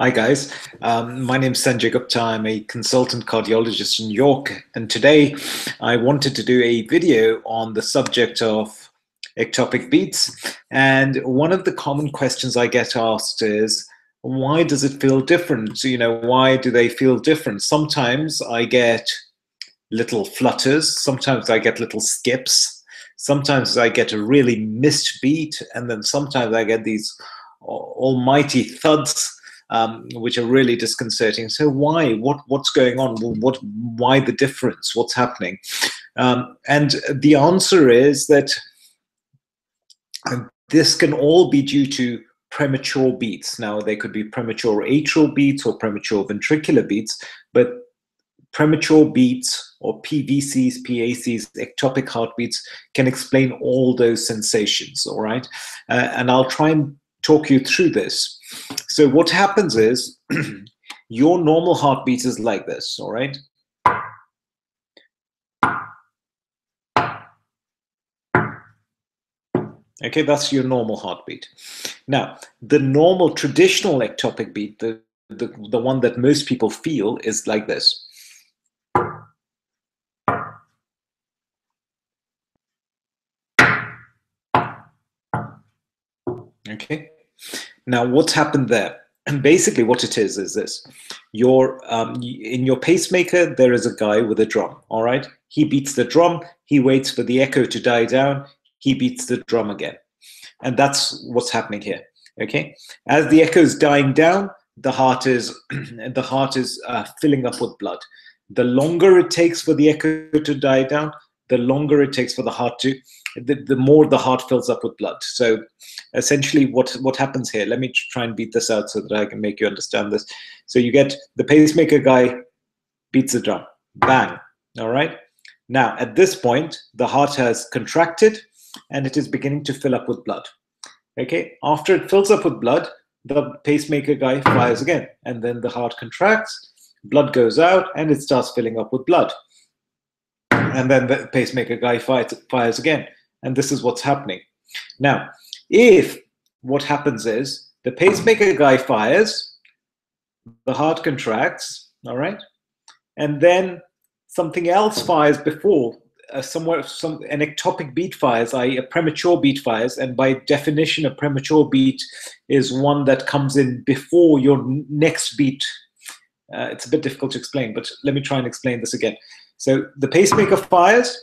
Hi, guys. Um, my name is Sanjay Gupta. I'm a consultant cardiologist in York. And today I wanted to do a video on the subject of ectopic beats. And one of the common questions I get asked is, why does it feel different? You know, why do they feel different? Sometimes I get little flutters. Sometimes I get little skips. Sometimes I get a really missed beat. And then sometimes I get these almighty thuds um, which are really disconcerting. So why? What what's going on? What why the difference? What's happening? Um, and the answer is that this can all be due to premature beats. Now they could be premature atrial beats or premature ventricular beats, but premature beats or PVCs, PACs, ectopic heartbeats can explain all those sensations, all right? Uh, and I'll try and talk you through this. So what happens is your normal heartbeat is like this, all right? Okay, that's your normal heartbeat. Now, the normal traditional ectopic beat, the, the, the one that most people feel is like this. Okay. Now, what's happened there? And basically, what it is is this: your um, in your pacemaker there is a guy with a drum. All right, he beats the drum. He waits for the echo to die down. He beats the drum again, and that's what's happening here. Okay, as the echo is dying down, the heart is the heart is uh, filling up with blood. The longer it takes for the echo to die down, the longer it takes for the heart to the, the more the heart fills up with blood. So essentially what, what happens here, let me try and beat this out so that I can make you understand this. So you get the pacemaker guy beats the drum, bang, all right? Now, at this point, the heart has contracted and it is beginning to fill up with blood. Okay, after it fills up with blood, the pacemaker guy fires again, and then the heart contracts, blood goes out, and it starts filling up with blood. And then the pacemaker guy fires, fires again and this is what's happening. Now, if what happens is the pacemaker guy fires, the heart contracts, all right, and then something else fires before uh, somewhere some an ectopic beat fires, i.e., a premature beat fires, and by definition, a premature beat is one that comes in before your next beat. Uh, it's a bit difficult to explain, but let me try and explain this again. So the pacemaker fires,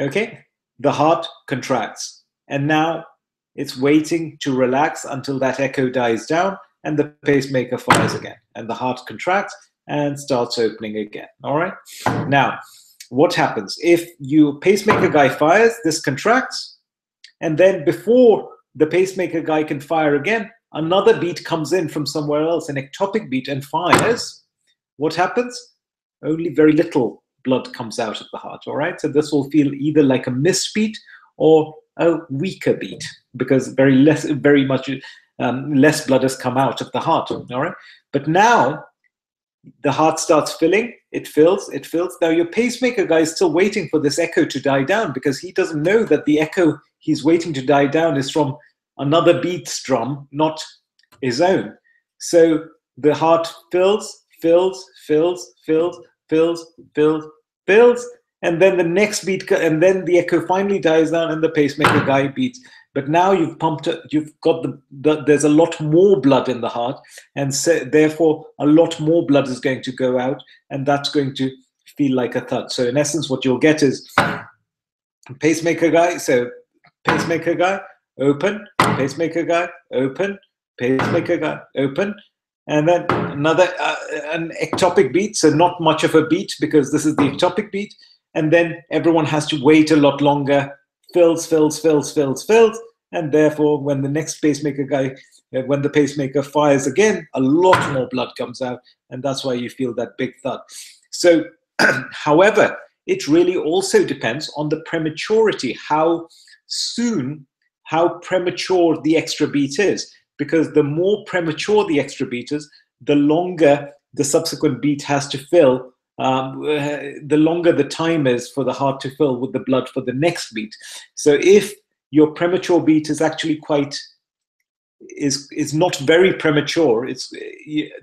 okay, the heart contracts. And now it's waiting to relax until that echo dies down and the pacemaker fires again. And the heart contracts and starts opening again. All right. Now, what happens? If you pacemaker guy fires, this contracts. And then before the pacemaker guy can fire again, another beat comes in from somewhere else, an ectopic beat, and fires. What happens? Only very little blood comes out of the heart. All right, so this will feel either like a missed beat or a weaker beat because very less, very much um, less blood has come out of the heart. All right, but now the heart starts filling. It fills. It fills. Now your pacemaker guy is still waiting for this echo to die down because he doesn't know that the echo he's waiting to die down is from another beat's drum, not his own. So the heart fills, fills, fills, fills, fills, fills, fills, and then the next beat, and then the echo finally dies down, and the pacemaker guy beats. But now you've pumped, you've got the, the there's a lot more blood in the heart, and so, therefore a lot more blood is going to go out, and that's going to feel like a thud. So in essence, what you'll get is pacemaker guy. So pacemaker guy, open, pacemaker guy, open, pacemaker guy, open, and then another uh, an ectopic beat so not much of a beat because this is the ectopic beat. And then everyone has to wait a lot longer. Fills fills fills fills fills. And therefore when the next pacemaker guy uh, when the pacemaker fires again a lot more blood comes out. And that's why you feel that big thud. So however it really also depends on the prematurity how soon how premature the extra beat is because the more premature the extra beat is, the longer the subsequent beat has to fill, um, the longer the time is for the heart to fill with the blood for the next beat. So if your premature beat is actually quite is is not very premature, it's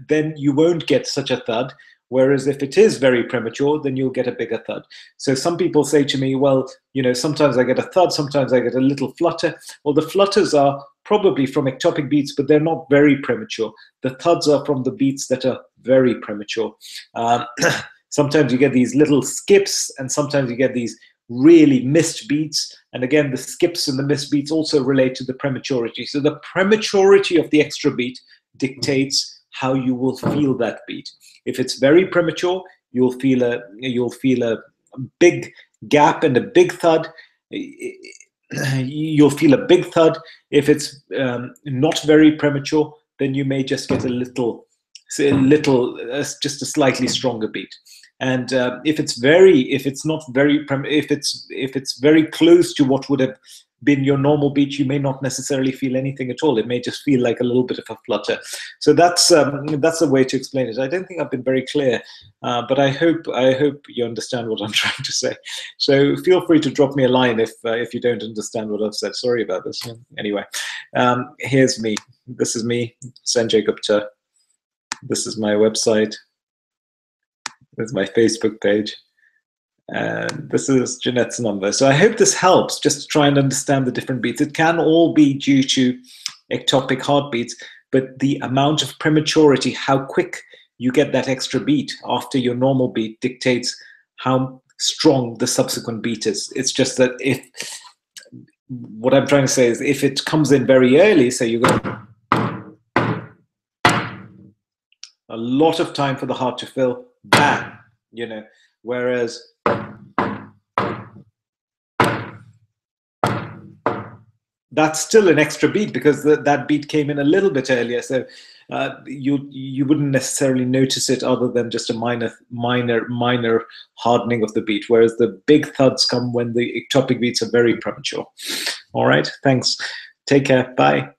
then you won't get such a thud. Whereas if it is very premature, then you'll get a bigger thud. So some people say to me, well, you know, sometimes I get a thud, sometimes I get a little flutter. Well, the flutters are probably from ectopic beats, but they're not very premature. The thuds are from the beats that are very premature. Um, sometimes you get these little skips, and sometimes you get these really missed beats. And again, the skips and the missed beats also relate to the prematurity. So the prematurity of the extra beat dictates how you will feel that beat. If it's very premature, you'll feel a you'll feel a big gap and a big thud. You'll feel a big thud. If it's um, not very premature, then you may just get a little, a little, uh, just a slightly stronger beat and uh, if it's very if it's not very if it's if it's very close to what would have been your normal beat you may not necessarily feel anything at all. It may just feel like a little bit of a flutter. So that's um, that's a way to explain it. I don't think i've been very clear uh, but i hope i hope you understand what i'm trying to say. So feel free to drop me a line if uh, if you don't understand what i've said. Sorry about this. Anyway um, here's me. This is me sanjay gupta this is my website there's my Facebook page. And this is Jeanette's number. So I hope this helps just to try and understand the different beats. It can all be due to ectopic heartbeats, but the amount of prematurity, how quick you get that extra beat after your normal beat dictates how strong the subsequent beat is. It's just that if what I'm trying to say is if it comes in very early, so you go a lot of time for the heart to fill, bang, you know. Whereas that's still an extra beat because the, that beat came in a little bit earlier. So uh, you you wouldn't necessarily notice it other than just a minor minor minor hardening of the beat. Whereas the big thuds come when the ectopic beats are very premature. All right, thanks. Take care. Bye.